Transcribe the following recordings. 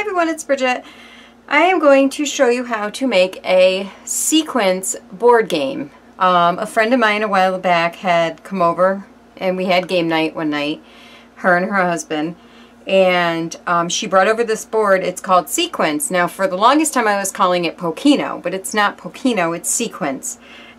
Hi everyone, it's Bridget. I am going to show you how to make a sequence board game. Um, a friend of mine a while back had come over and we had game night one night, her and her husband, and um, she brought over this board. It's called Sequence. Now for the longest time I was calling it Pokeno, but it's not Pokeno, it's Sequence.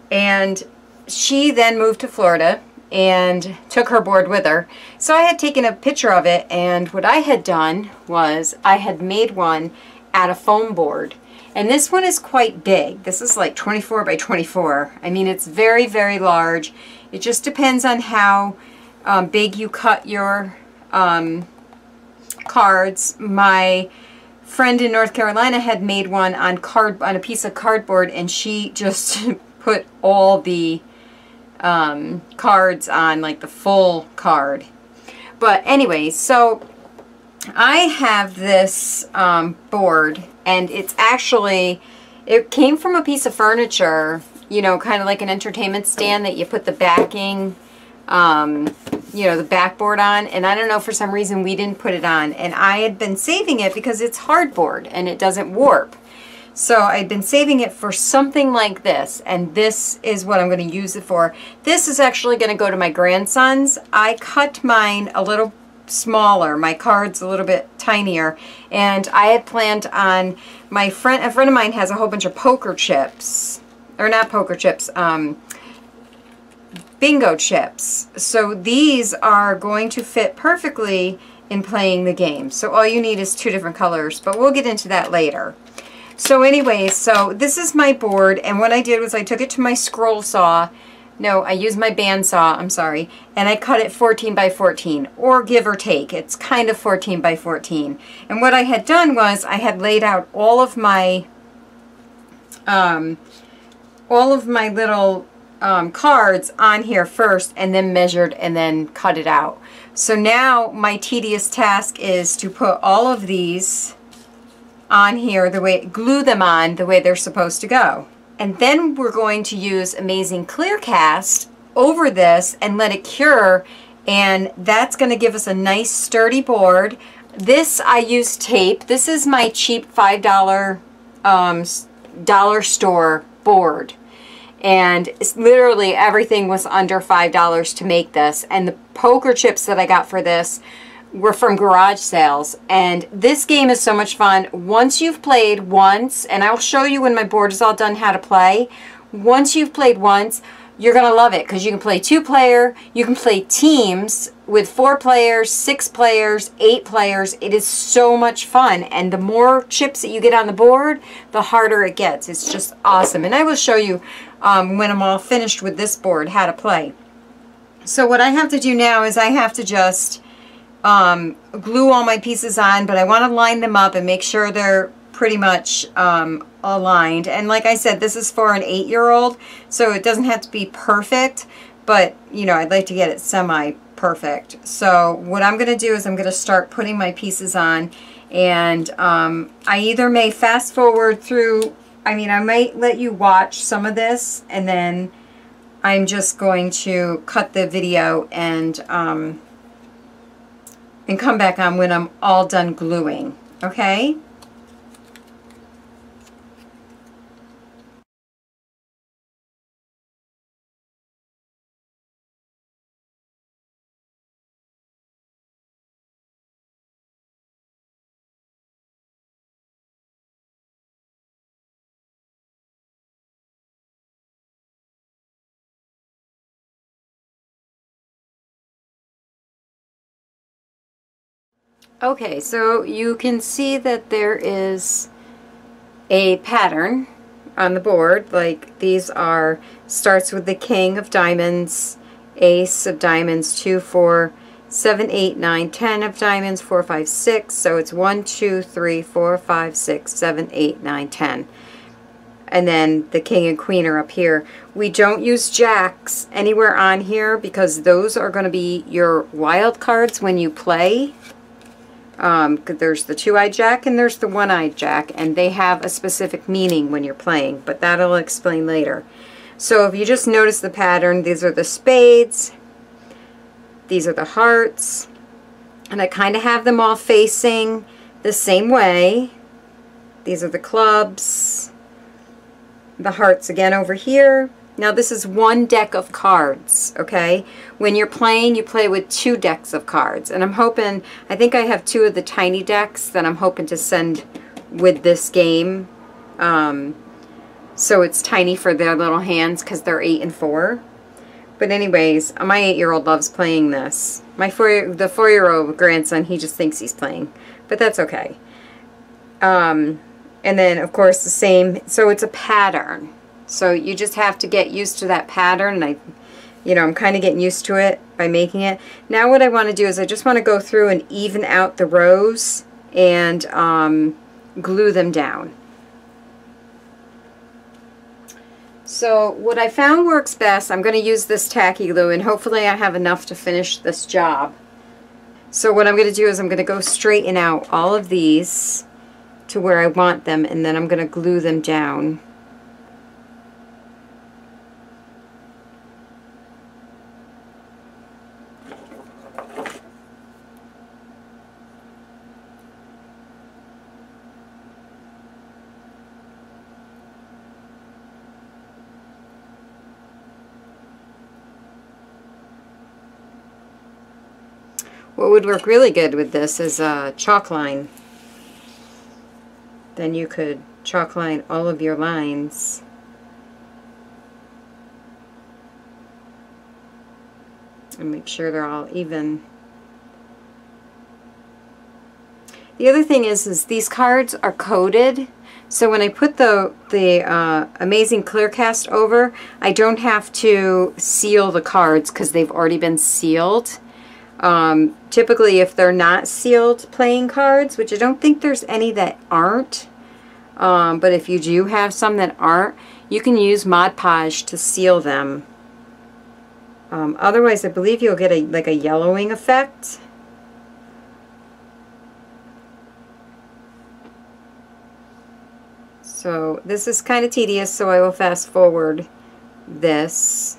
And she then moved to Florida and took her board with her. So I had taken a picture of it and what I had done was I had made one at a foam board. And this one is quite big. This is like 24 by 24. I mean, it's very, very large. It just depends on how um, big you cut your um, cards. My friend in North Carolina had made one on card on a piece of cardboard and she just put all the um, cards on like the full card. But anyway, so I have this um, board and it's actually, it came from a piece of furniture, you know, kind of like an entertainment stand that you put the backing, um, you know, the backboard on. And I don't know, for some reason we didn't put it on. And I had been saving it because it's hardboard and it doesn't warp. So I've been saving it for something like this, and this is what I'm going to use it for. This is actually going to go to my grandsons. I cut mine a little smaller, my cards a little bit tinier, and I had planned on, my friend, a friend of mine has a whole bunch of poker chips, or not poker chips, um, bingo chips. So these are going to fit perfectly in playing the game. So all you need is two different colors, but we'll get into that later. So anyway, so this is my board, and what I did was I took it to my scroll saw. No, I used my bandsaw, I'm sorry, and I cut it 14 by 14, or give or take. It's kind of 14 by 14. And what I had done was I had laid out all of my, um, all of my little um, cards on here first and then measured and then cut it out. So now my tedious task is to put all of these on here the way, glue them on the way they're supposed to go. And then we're going to use Amazing Clear Cast over this and let it cure and that's going to give us a nice sturdy board. This I use tape. This is my cheap $5 um, dollar store board and literally everything was under $5 to make this and the poker chips that I got for this were from garage sales. And this game is so much fun. Once you've played once and I'll show you when my board is all done how to play. Once you've played once you're gonna love it because you can play two player you can play teams with four players six players eight players. It is so much fun. And the more chips that you get on the board the harder it gets. It's just awesome. And I will show you um, when I'm all finished with this board how to play. So what I have to do now is I have to just um, glue all my pieces on, but I want to line them up and make sure they're pretty much um, aligned. And like I said, this is for an eight-year-old, so it doesn't have to be perfect, but, you know, I'd like to get it semi-perfect. So what I'm going to do is I'm going to start putting my pieces on, and um, I either may fast forward through, I mean, I might let you watch some of this, and then I'm just going to cut the video and um, and come back on when I'm all done gluing, okay? Okay, so you can see that there is a pattern on the board. Like these are, starts with the king of diamonds, ace of diamonds, 2, 4, 7, 8, 9, 10 of diamonds, 4, 5, 6. So it's 1, 2, 3, 4, 5, 6, 7, 8, 9, 10. And then the king and queen are up here. We don't use jacks anywhere on here because those are going to be your wild cards when you play. Um, there's the two-eyed jack and there's the one-eyed jack, and they have a specific meaning when you're playing, but that I'll explain later. So if you just notice the pattern, these are the spades, these are the hearts, and I kind of have them all facing the same way. These are the clubs. The hearts again over here. Now this is one deck of cards, okay? When you're playing, you play with two decks of cards. And I'm hoping, I think I have two of the tiny decks that I'm hoping to send with this game. Um, so it's tiny for their little hands because they're 8 and 4. But anyways, my 8-year-old loves playing this. My four, The 4-year-old grandson, he just thinks he's playing. But that's okay. Um, and then, of course, the same. So it's a pattern. So you just have to get used to that pattern. I, you know, I'm kind of getting used to it by making it. Now what I want to do is I just want to go through and even out the rows and um, glue them down. So what I found works best, I'm going to use this tacky glue and hopefully I have enough to finish this job. So what I'm going to do is I'm going to go straighten out all of these to where I want them and then I'm going to glue them down. What would work really good with this is a chalk line. Then you could chalk line all of your lines. And make sure they're all even. The other thing is, is these cards are coated. So when I put the, the uh, Amazing Clear Cast over, I don't have to seal the cards because they've already been sealed. Um, typically, if they're not sealed playing cards, which I don't think there's any that aren't, um, but if you do have some that aren't, you can use Mod Podge to seal them. Um, otherwise, I believe you'll get a like a yellowing effect. So this is kind of tedious, so I will fast forward this.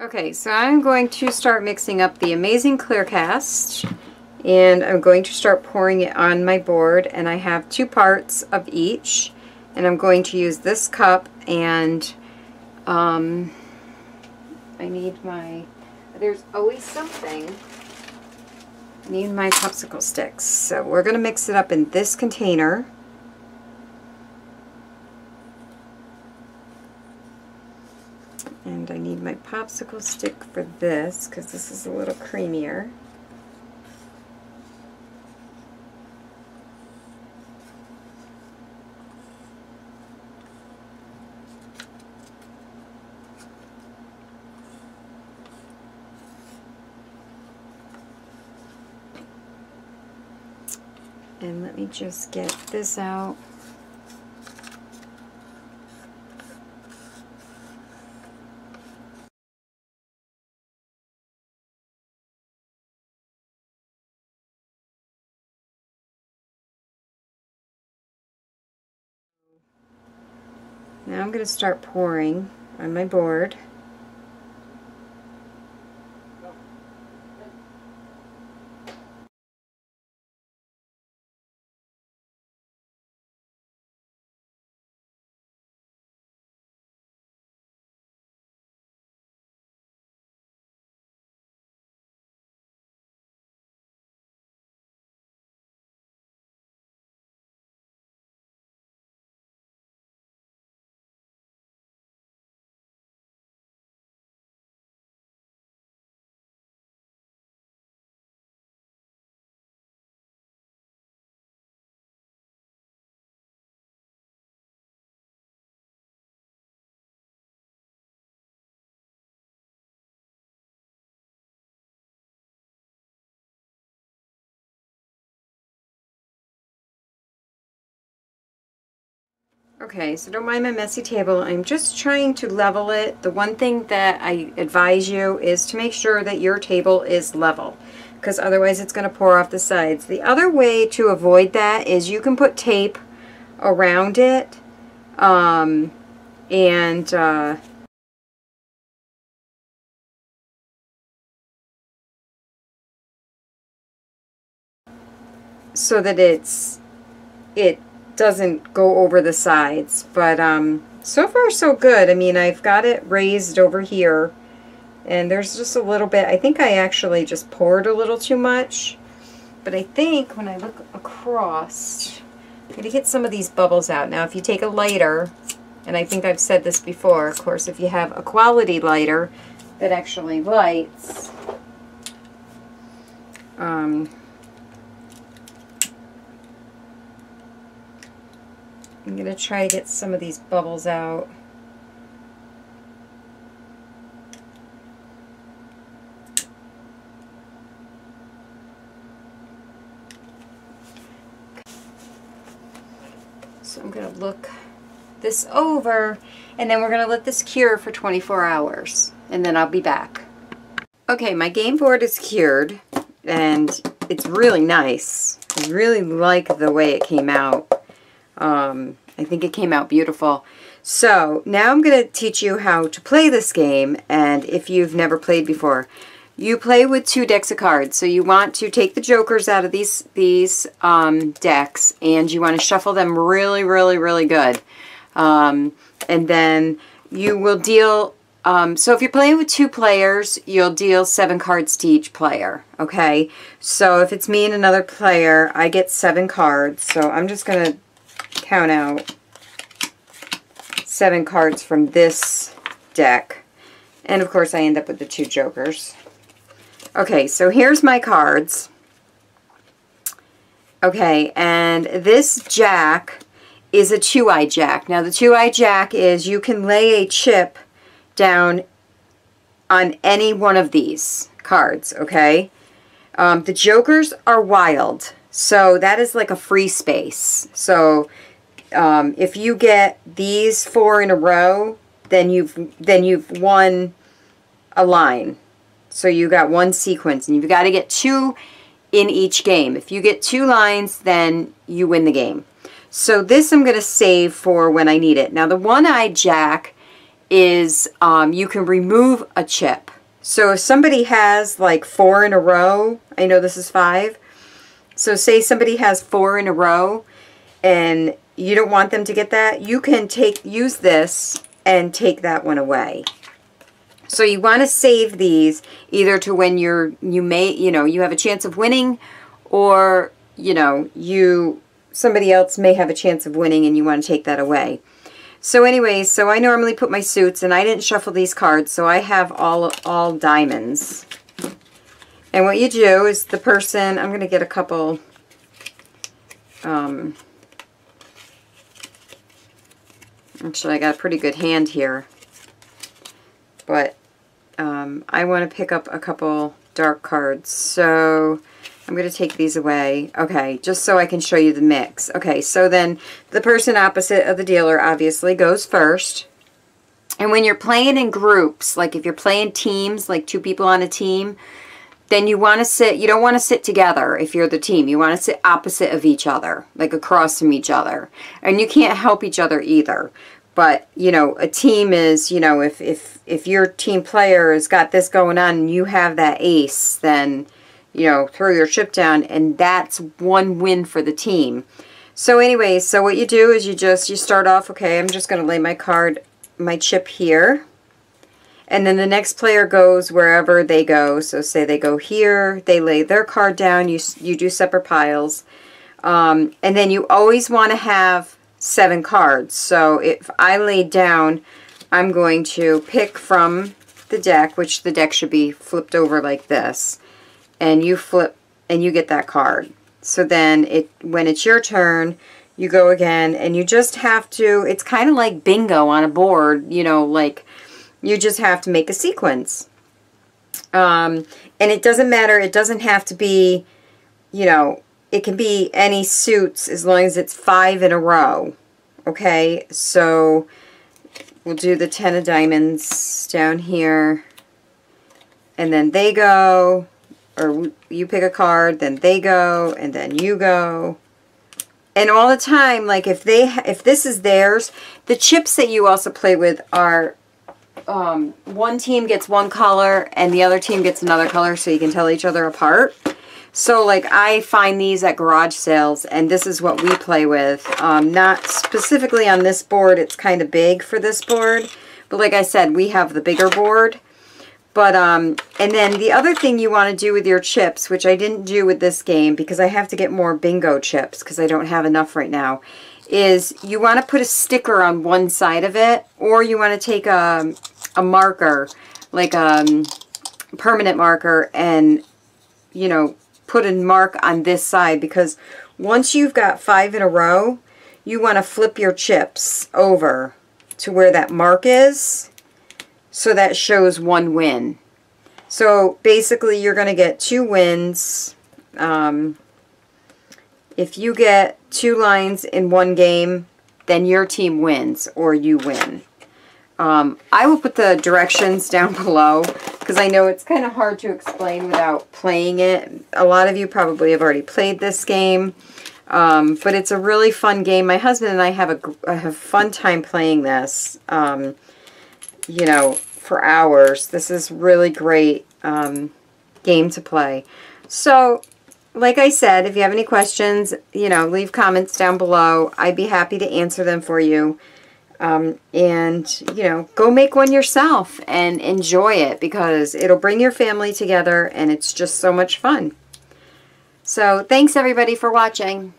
Okay, so I'm going to start mixing up the Amazing Clear Cast and I'm going to start pouring it on my board and I have two parts of each and I'm going to use this cup and um, I need my, there's always something, I need my popsicle sticks. So we're going to mix it up in this container And I need my popsicle stick for this because this is a little creamier. And let me just get this out. Now I'm going to start pouring on my board. Okay, so don't mind my messy table. I'm just trying to level it. The one thing that I advise you is to make sure that your table is level because otherwise it's going to pour off the sides. The other way to avoid that is you can put tape around it um, and uh, so that it's it doesn't go over the sides. But um, so far so good. I mean, I've got it raised over here. And there's just a little bit. I think I actually just poured a little too much. But I think when I look across, I'm going to get some of these bubbles out. Now, if you take a lighter, and I think I've said this before, of course, if you have a quality lighter that actually lights, um, I'm going to try to get some of these bubbles out. So I'm going to look this over and then we're going to let this cure for 24 hours and then I'll be back. Okay, my game board is cured and it's really nice. I really like the way it came out. Um, I think it came out beautiful. So now I'm going to teach you how to play this game and if you've never played before. You play with two decks of cards. So you want to take the jokers out of these, these um, decks and you want to shuffle them really, really, really good. Um, and then you will deal um, so if you're playing with two players, you'll deal seven cards to each player, okay? So if it's me and another player, I get seven cards. So I'm just going to count out seven cards from this deck. And of course I end up with the two jokers. Okay, so here's my cards. Okay, and this jack is a two-eye jack. Now the two-eye jack is you can lay a chip down on any one of these cards, okay? Um, the jokers are wild, so that is like a free space. So um, if you get these four in a row, then you've then you've won a line. So you got one sequence, and you've got to get two in each game. If you get two lines, then you win the game. So this I'm going to save for when I need it. Now the one-eyed jack is um, you can remove a chip. So if somebody has like four in a row, I know this is five. So say somebody has four in a row and you don't want them to get that, you can take use this and take that one away. So you want to save these either to when you're you may you know you have a chance of winning or you know you somebody else may have a chance of winning and you want to take that away. So anyway, so I normally put my suits and I didn't shuffle these cards so I have all all diamonds. And what you do is the person, I'm going to get a couple um, Actually, I got a pretty good hand here. But um, I want to pick up a couple dark cards. So I'm going to take these away. Okay, just so I can show you the mix. Okay, so then the person opposite of the dealer obviously goes first. And when you're playing in groups, like if you're playing teams, like two people on a team, then you want to sit, you don't want to sit together if you're the team. You want to sit opposite of each other, like across from each other. And you can't help each other either. But, you know, a team is, you know, if, if, if your team player has got this going on and you have that ace, then, you know, throw your chip down and that's one win for the team. So anyway, so what you do is you just, you start off, okay, I'm just going to lay my card, my chip here. And then the next player goes wherever they go. So say they go here, they lay their card down, you, you do separate piles. Um, and then you always want to have seven cards. So if I lay down, I'm going to pick from the deck, which the deck should be flipped over like this. And you flip, and you get that card. So then it when it's your turn, you go again, and you just have to, it's kind of like bingo on a board, you know, like you just have to make a sequence. Um, and it doesn't matter. It doesn't have to be, you know, it can be any suits as long as it's five in a row. Okay, so we'll do the ten of diamonds down here. And then they go, or you pick a card, then they go, and then you go. And all the time, like if they, if this is theirs, the chips that you also play with are, um, one team gets one color and the other team gets another color so you can tell each other apart. So like I find these at garage sales and this is what we play with. Um, not specifically on this board, it's kind of big for this board. But like I said, we have the bigger board. But, um, and then the other thing you want to do with your chips, which I didn't do with this game because I have to get more bingo chips because I don't have enough right now, is you want to put a sticker on one side of it or you want to take a, a marker, like a um, permanent marker and, you know, put a mark on this side because once you've got five in a row, you want to flip your chips over to where that mark is so that shows one win. So basically you're going to get two wins. Um, if you get two lines in one game, then your team wins or you win. Um, I will put the directions down below because I know it's kind of hard to explain without playing it. A lot of you probably have already played this game, um, but it's a really fun game. My husband and I have a have fun time playing this. Um, you know, for hours. This is really great um, game to play. So, like I said, if you have any questions, you know, leave comments down below. I'd be happy to answer them for you. Um, and, you know, go make one yourself and enjoy it because it'll bring your family together and it's just so much fun. So, thanks everybody for watching.